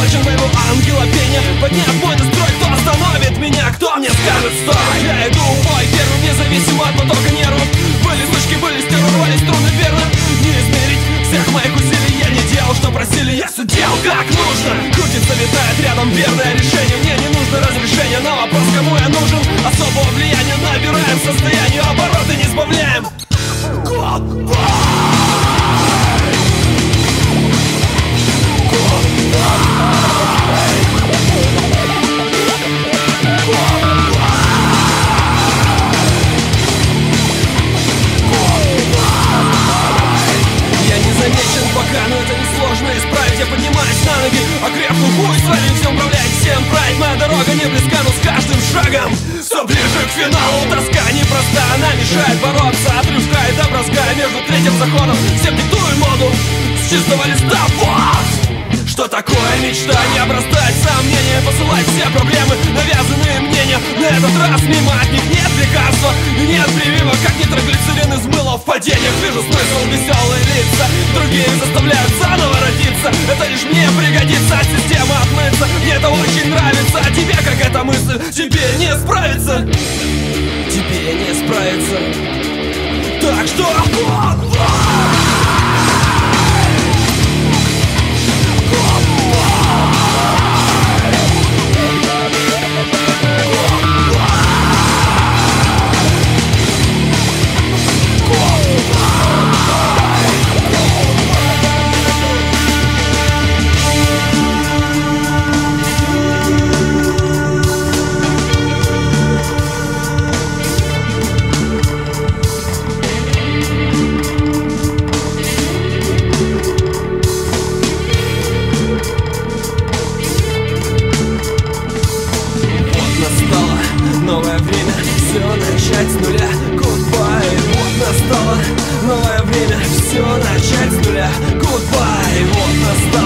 Обесточен моего ангела пения Подняв мой настрой, кто остановит меня? Кто мне скажет стой? Я иду в бой? Первым, независимо от потока нервов. Были сучки, были стервы, рвались струны верно. Не измерить всех моих усилий Я не делал, что просили, я все делал как нужно. Крутится, летает рядом верное решение. Мне не нужно разрешение, но вопрос, кому я нужен. Особого влияния набираем состояние Обороты не сбавляем. Я пока, но это несложно исправить. Я поднимаюсь на ноги, окрепну хуй с вами Всем управлять, всем. Править Моя дорога не близка, но с каждым шагом Все ближе к финалу. Тоска непроста, она мешает бороться. От рывка броска между третьим заходом. Всем диктую моду с чистого листа. Вот! Что такое мечта? Не обрастать сомнения Посылать все проблемы, навязанные мнения. На этот раз мимо от них нет лекарства И нет Все начать с нуля. Goodbye Вот настало новое время. Все начать с нуля. Goodbye Вот настало